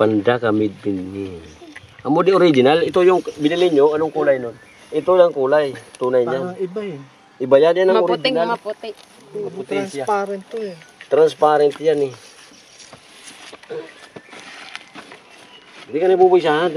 Panda kamid pini. Amo di original, ito yung binili nyo, anong kulay nun? Ito lang kulay, tunay niya. Parang iba eh. Iba yan, eh, yan ang Maputing original. maputi. Maputi siya. Transparent to eh. Transparent yan eh. Hindi ka nabubuy siya.